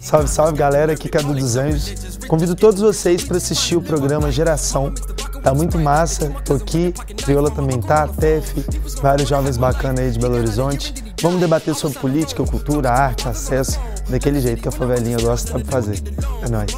Salve, salve galera, aqui Cadu é dos Anjos. Convido todos vocês para assistir o programa Geração. Tá muito massa, tô aqui, Crioula também tá, Tef, vários jovens bacanas aí de Belo Horizonte. Vamos debater sobre política, cultura, arte, acesso, daquele jeito que a favelinha gosta de fazer. É nóis.